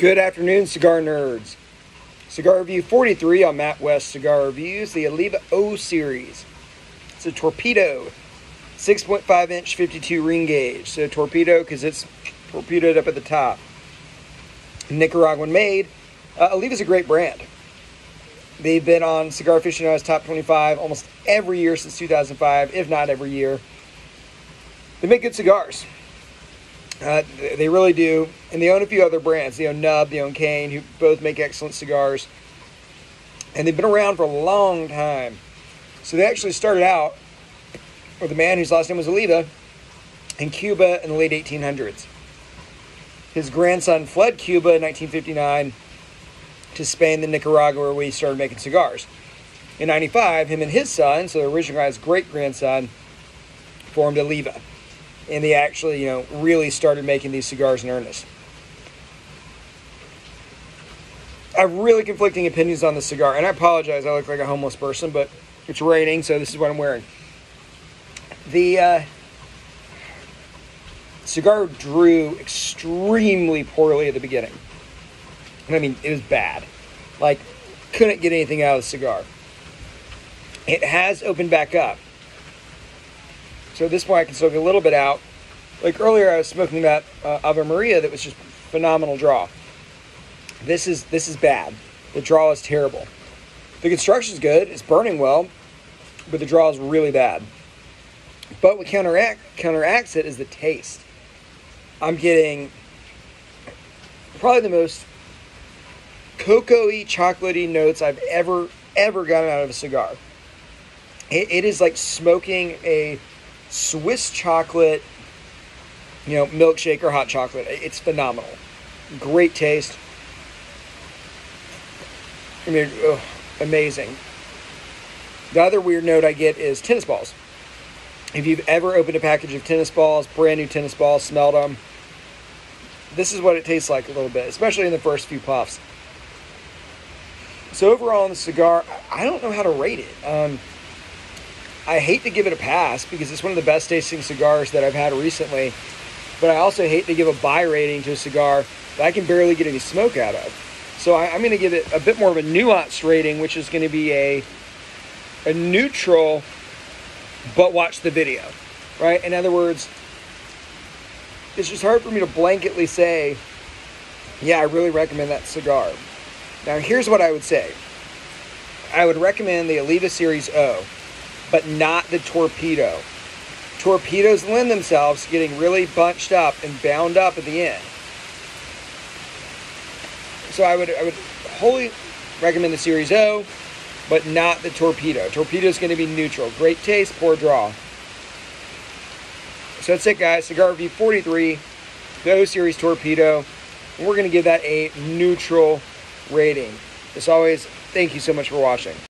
Good afternoon, cigar nerds. Cigar Review 43 on Matt West Cigar Reviews, the Oliva O series. It's a torpedo, 6.5 inch 52 ring gauge. So, torpedo because it's torpedoed up at the top. Nicaraguan made. Uh, Oliva's a great brand. They've been on Cigar Aficionado's top 25 almost every year since 2005, if not every year. They make good cigars. Uh, they really do. And they own a few other brands. They own Nub, they own Cain, who both make excellent cigars. And they've been around for a long time. So they actually started out with a man whose last name was Oliva in Cuba in the late 1800s. His grandson fled Cuba in 1959 to Spain, then Nicaragua, where he started making cigars. In 95, him and his son, so the original guy's great grandson, formed Oliva and they actually, you know, really started making these cigars in earnest. I have really conflicting opinions on the cigar, and I apologize. I look like a homeless person, but it's raining, so this is what I'm wearing. The uh, cigar drew extremely poorly at the beginning. I mean, it was bad. Like, couldn't get anything out of the cigar. It has opened back up. So at this point, I can smoke a little bit out. Like earlier, I was smoking that uh, Ave Maria that was just phenomenal draw. This is this is bad. The draw is terrible. The construction is good. It's burning well, but the draw is really bad. But what counteract counteracts it is the taste. I'm getting probably the most cocoa-y, chocolatey notes I've ever ever gotten out of a cigar. it, it is like smoking a Swiss chocolate, you know, milkshake or hot chocolate. It's phenomenal. Great taste. I mean, ugh, amazing. The other weird note I get is tennis balls. If you've ever opened a package of tennis balls, brand new tennis balls, smelled them, this is what it tastes like a little bit, especially in the first few puffs. So overall, in the cigar, I don't know how to rate it. Um, I hate to give it a pass because it's one of the best tasting cigars that I've had recently. But I also hate to give a buy rating to a cigar that I can barely get any smoke out of. So I, am going to give it a bit more of a nuanced rating, which is going to be a a neutral, but watch the video, right? In other words, it's just hard for me to blanketly say, yeah, I really recommend that cigar. Now, here's what I would say. I would recommend the Oliva Series O but not the torpedo. Torpedoes lend themselves to getting really bunched up and bound up at the end. So I would I would wholly recommend the Series O, but not the torpedo. Torpedo is going to be neutral. Great taste, poor draw. So that's it, guys. Cigar Review 43, the O Series Torpedo. We're going to give that a neutral rating. As always, thank you so much for watching.